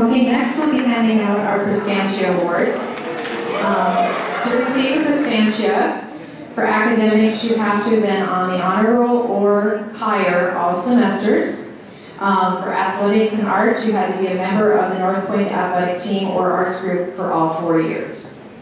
Okay, next we'll be handing out our Praestantia Awards. Um, to receive a Praestantia, for academics, you have to have been on the honor roll or higher all semesters. Um, for athletics and arts, you had to be a member of the North Pointe athletic team or arts group for all four years.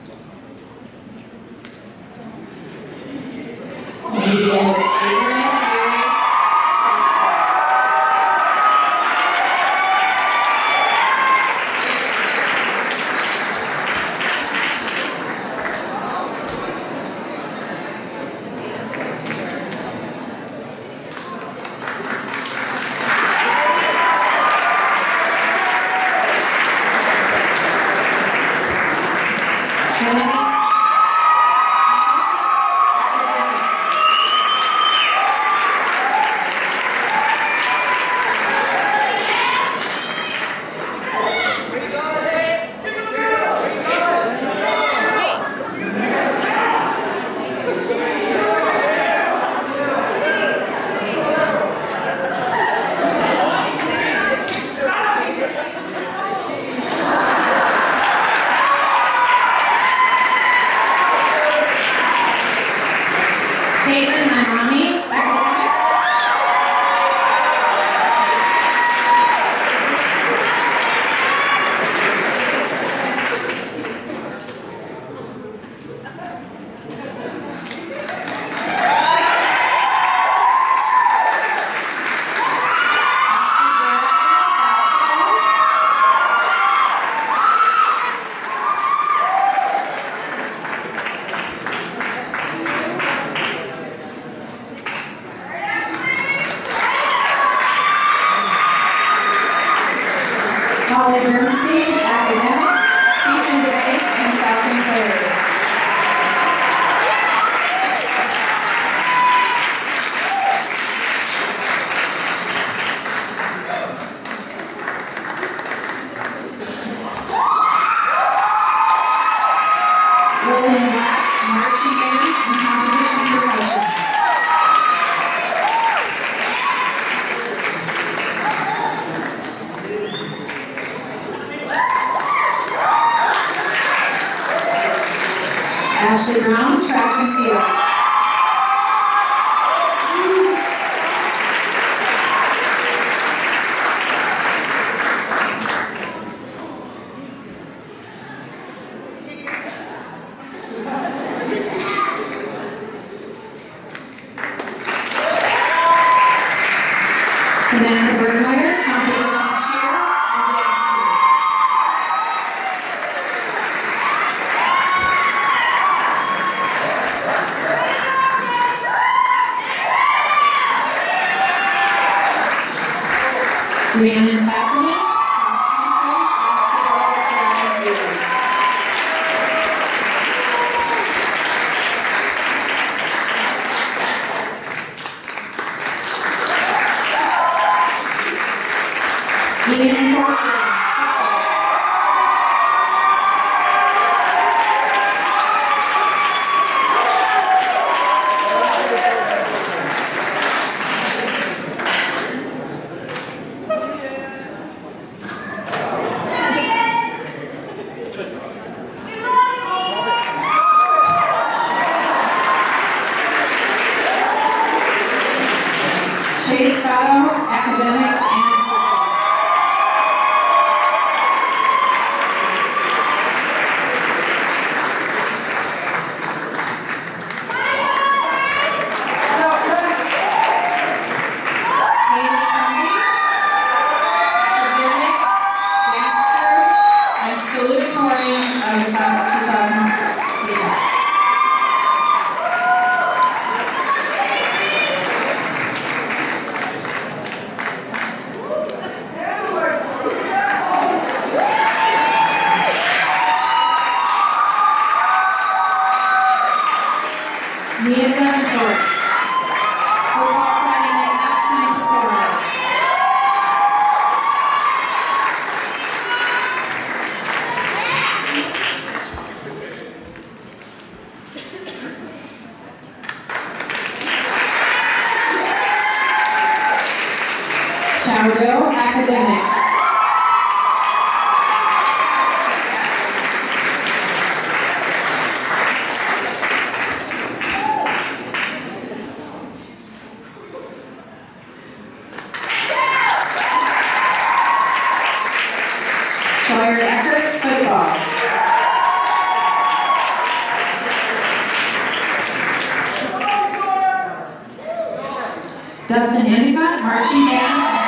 Dustin Endicott, marching band.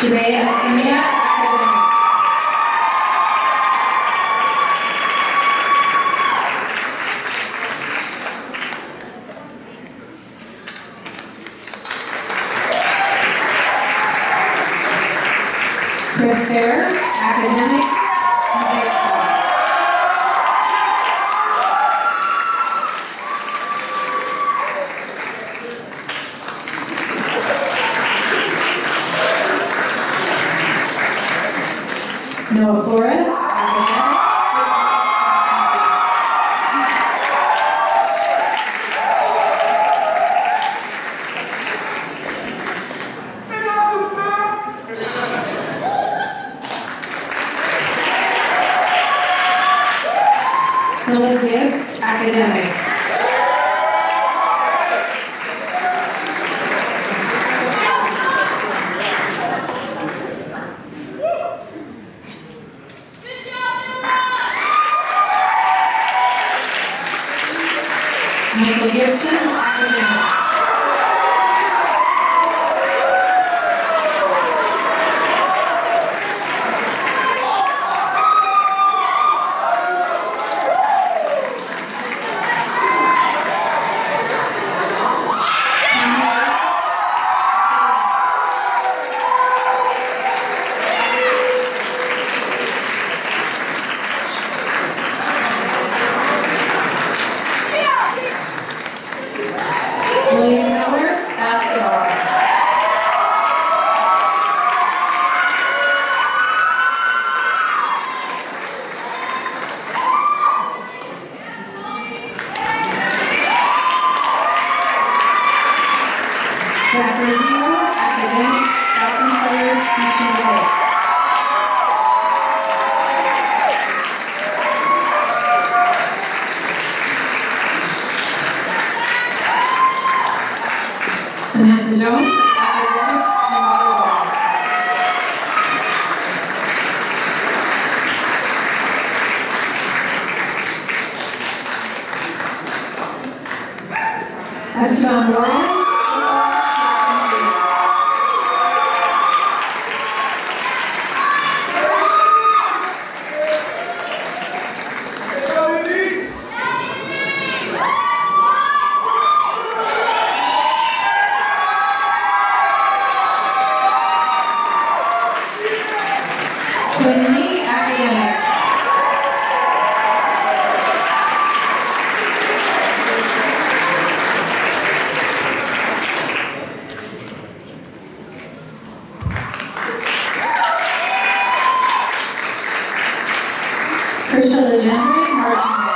Today, Escamilla Academics. Chris Fair, Academics and Baseball. Noah Flores, Academics. Philip Gibbs, Academics. Michael Gibson, Academics. William Miller, basketball. Zachary Hero, academics, Falcon players, teaching today. Samantha Jones, academics, and volleyball. Esteban. Quinn Lee, academics. Krisha Legendre, marching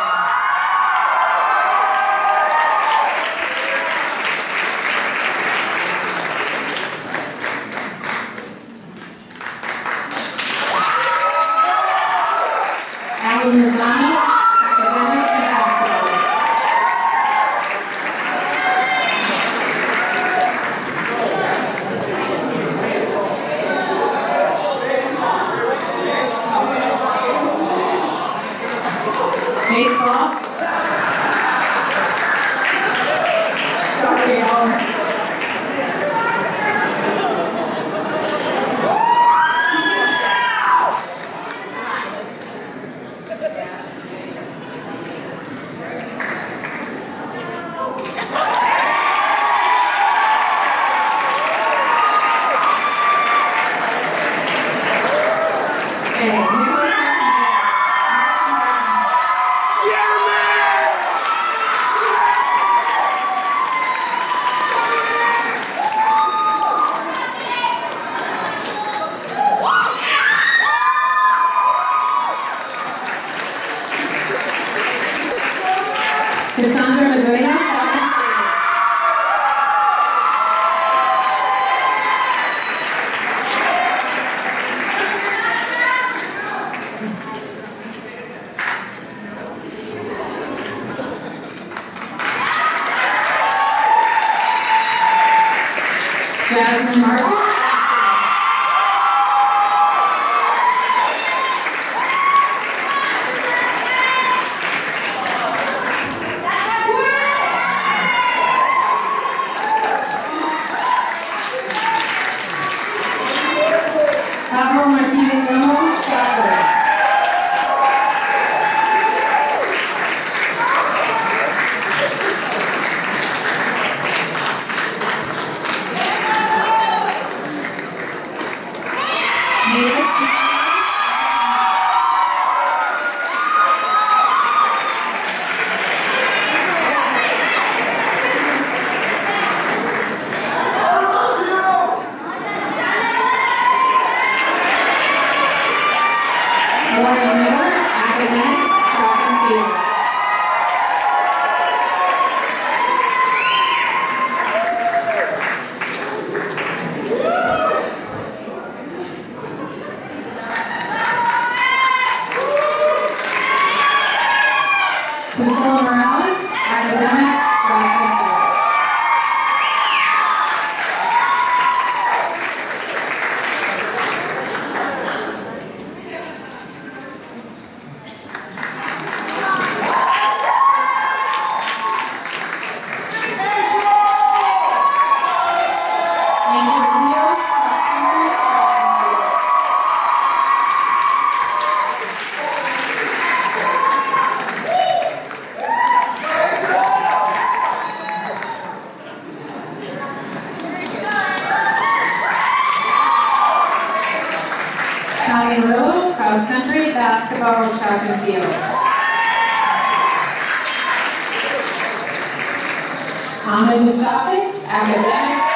Ahmed Mustafi, academics,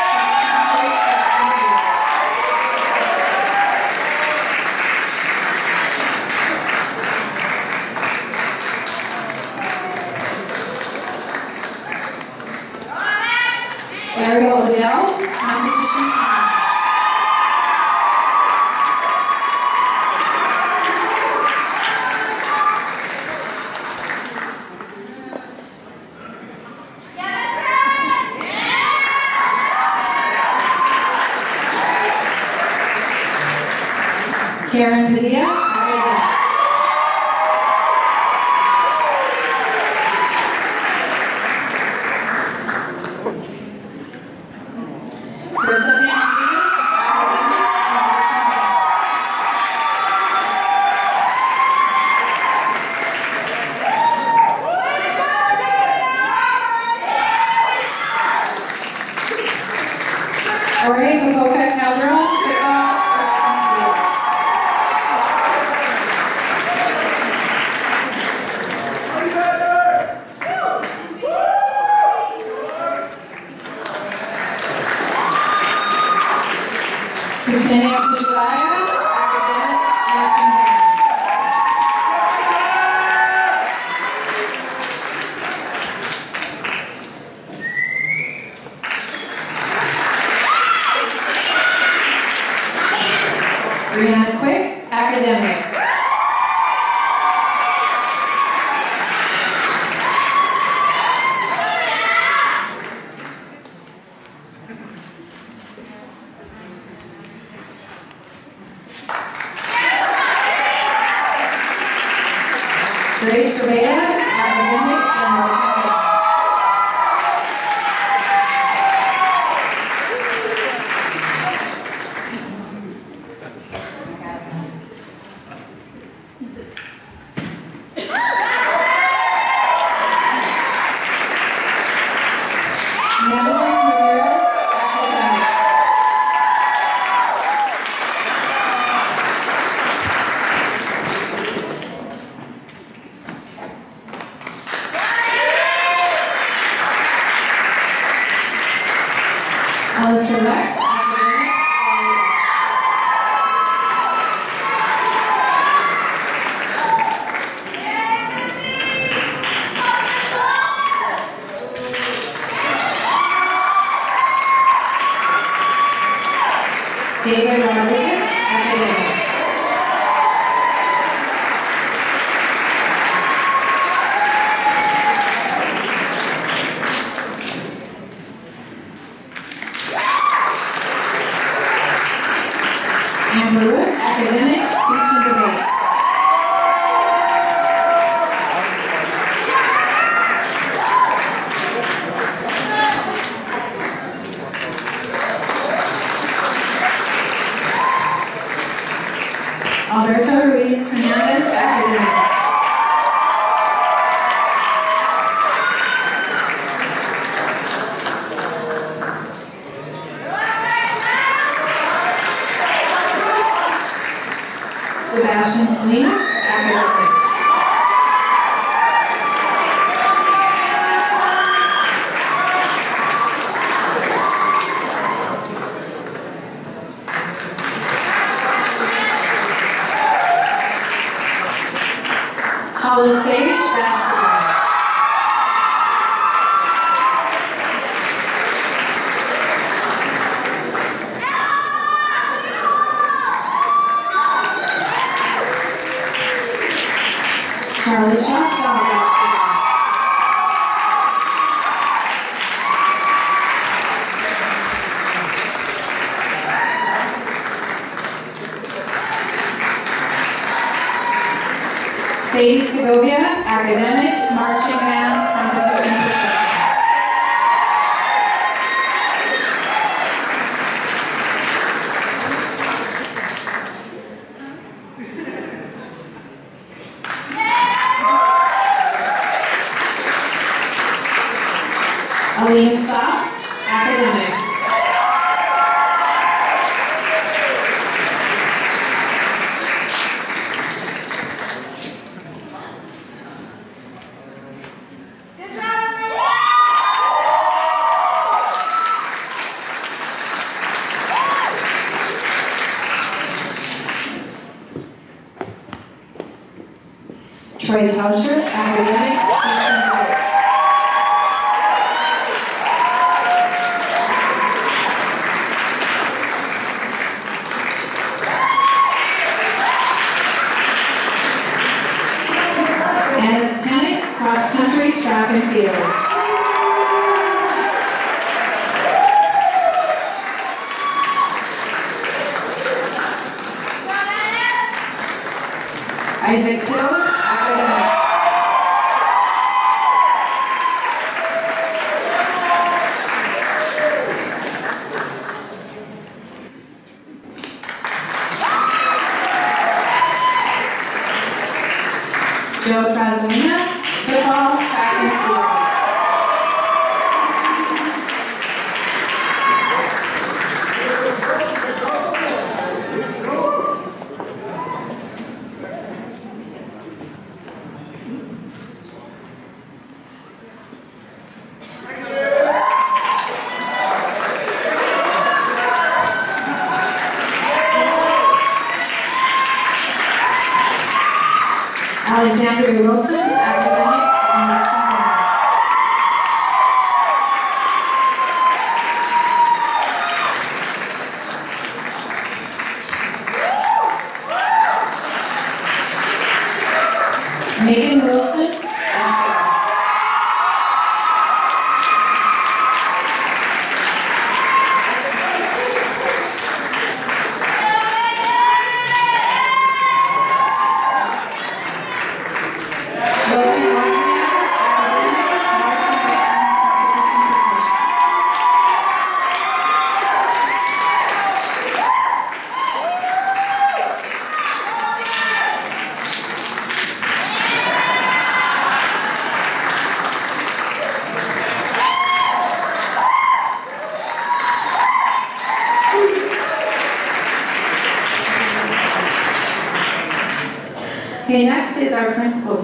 Sadie Segovia, Academics, Marching Band, Competition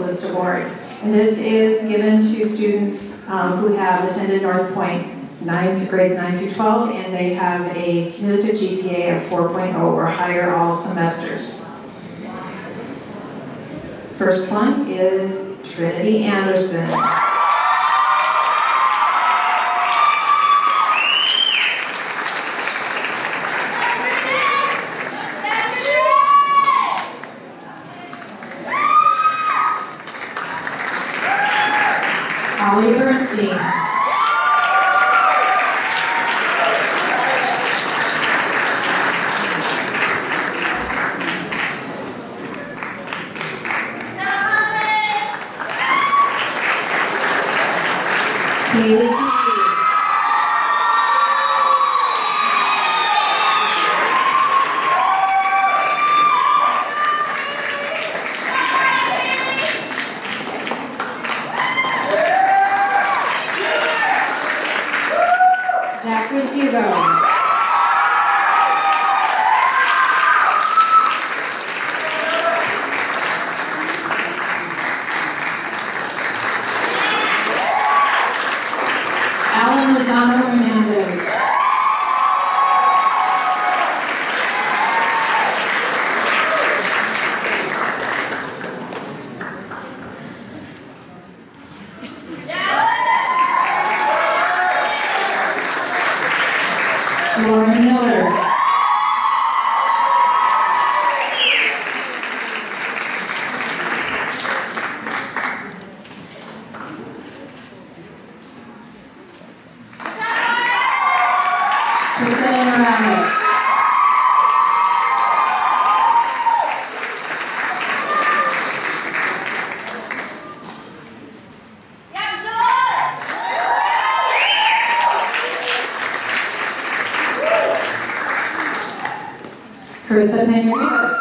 List Award. And this is given to students um, who have attended North Pointe 9 through grades 9 through 12, and they have a cumulative GPA of 4.0 or higher all semesters. First one is Trinity Anderson. Holly Bernstein. Lauren Miller. Priscilla Morales. Carissa Pena Rivas.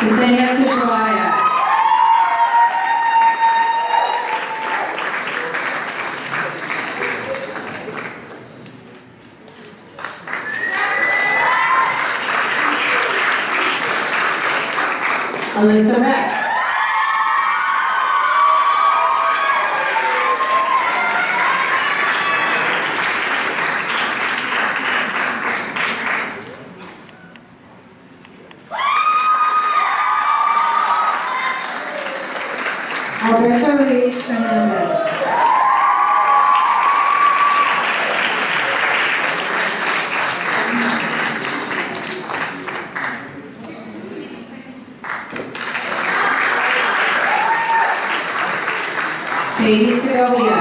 Ksenia Kushlaya. Alyssa Rex. Alberto Ruiz Fernandez. Sadie Segovia.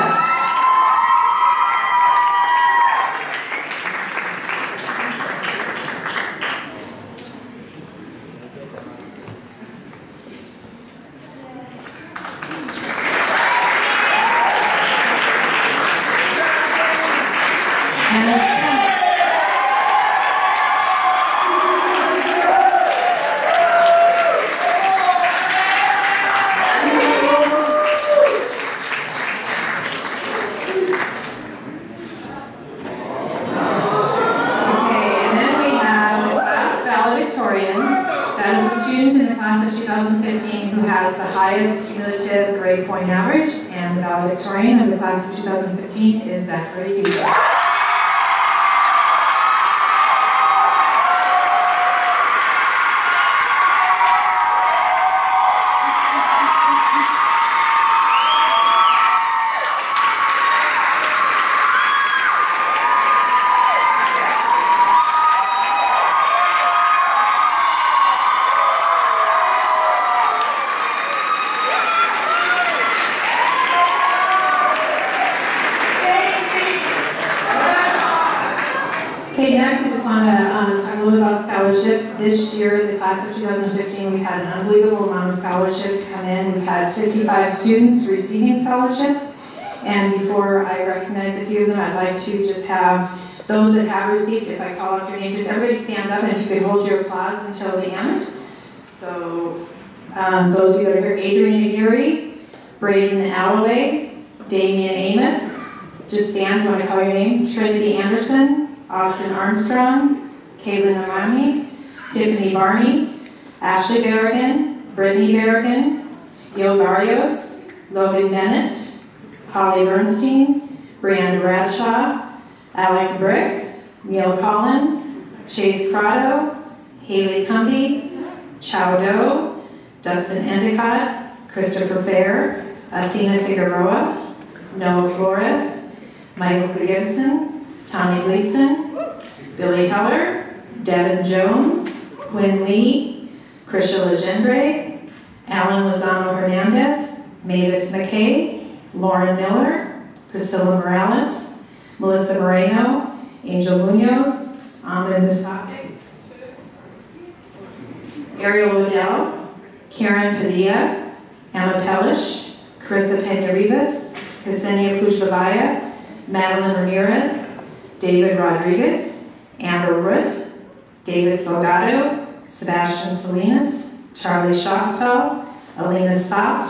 Hannah Stennett. Okay, and then we have the class valedictorian. That is a student in the class of 2015 who has the highest cumulative grade point average, and the valedictorian of the class of 2015 is Zachary Huber. Okay, next I just want to um, talk a little bit about scholarships. This year, the class of 2015, we've had an unbelievable amount of scholarships come in. We've had 55 students receiving scholarships. And before I recognize a few of them, I'd like to just have those that have received, if I call out your name, just everybody stand up and if you could hold your applause until the end. So um, those of you that are here, Adrian Aguirre, Braden Alloway, Damian Amos, just stand when I call your name, Trinity Anderson, Austin Armstrong, Kaylin Amami, Tiffany Barney, Ashley Berrigan, Brittany Berrigan, Gil Barrios, Logan Bennett, Holly Bernstein, Brianna Bradshaw, Alex Bricks, Neil Collins, Chase Prado, Haley Cumby, Chow Do, Dustin Endicott, Christopher Fair, Athena Figueroa, Noah Flores, Michael Gibson, Tommy Gleason, Billy Heller, Devin Jones, Quinn Lee, Krisha Legendre, Alan Lozano Hernandez, Mavis McKay, Lauren Miller, Priscilla Morales, Melissa Moreno, Angel Munoz, Ahmed Mustafi, Ariel Odell, Karen Padilla, Emma Pellish, Carissa Pena Rivas, Ksenia Pujlavaya, Madeline Ramirez, David Rodriguez, Amber Root, David Salgado, Sebastian Salinas, Charlie Schossfeld, Alina Stott,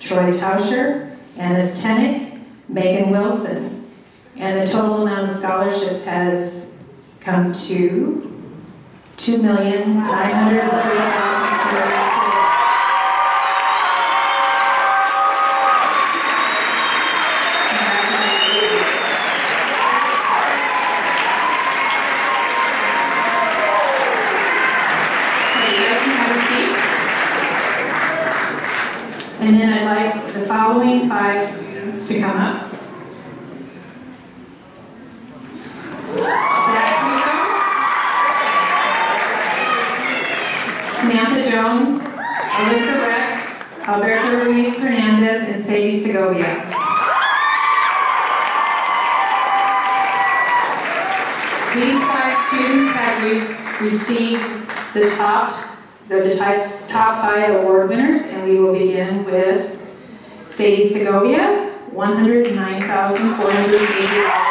Troy Tauscher, Anna Tenick, Megan Wilson. And the total amount of scholarships has come to 2,903,000. I'd like the following five students to come up. Samantha Jones, Alyssa Rex, Alberto Ruiz Hernandez, and Sadie Segovia. These five students have re- received the top, they're the type, top five award winners, and we will begin with Sadie Segovia, 109,480.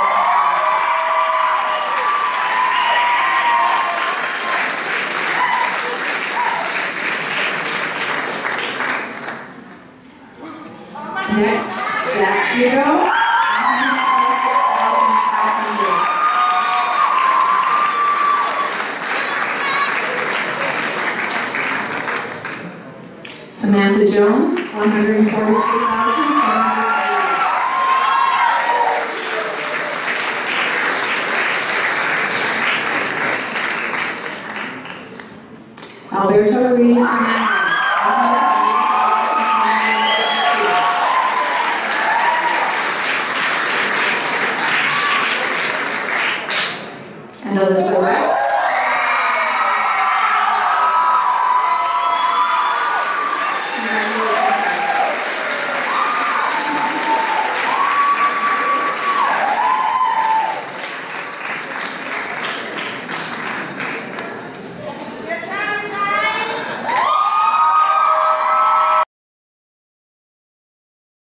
Samantha Jones, one hundred and forty-three thousand four hundred eighty. Alberto Ruiz